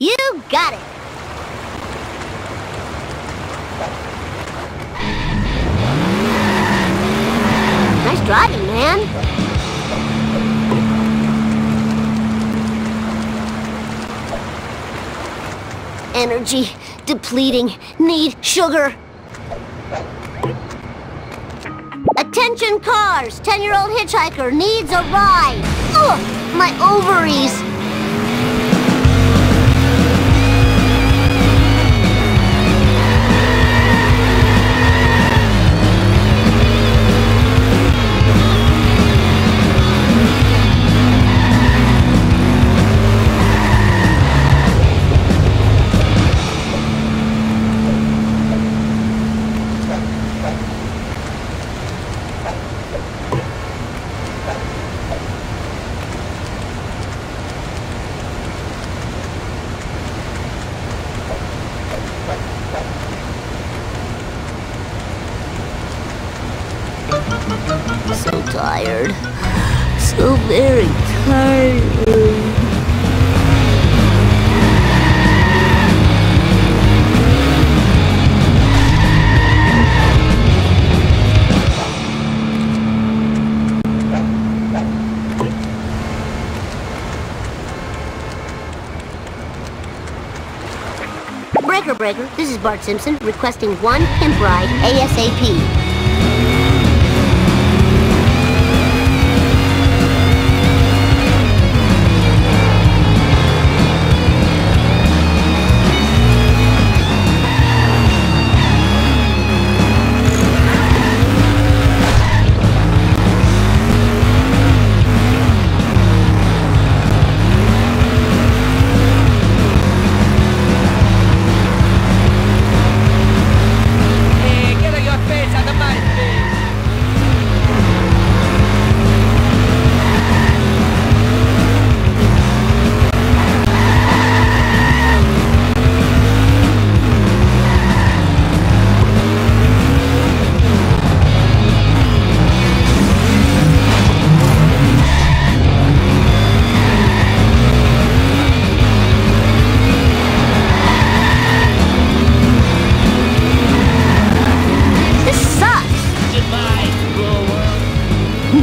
You got it! Nice driving, man. Energy depleting. Need sugar. Attention cars! Ten-year-old hitchhiker needs a ride. Ugh, my ovaries. Tired. So very tired. Breaker Breaker, this is Bart Simpson requesting one pimp ride ASAP.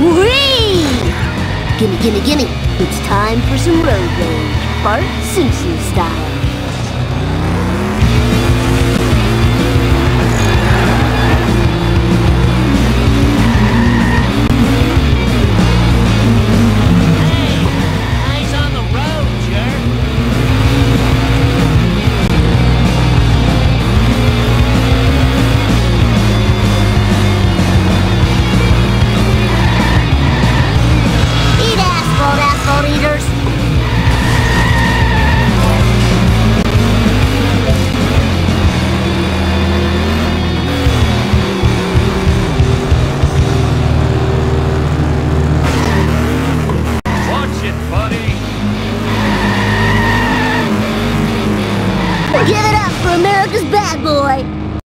Whee! Gimme, gimme, gimme. It's time for some road rage. Bart Simpson style. everybody. Give it up for America's bad boy.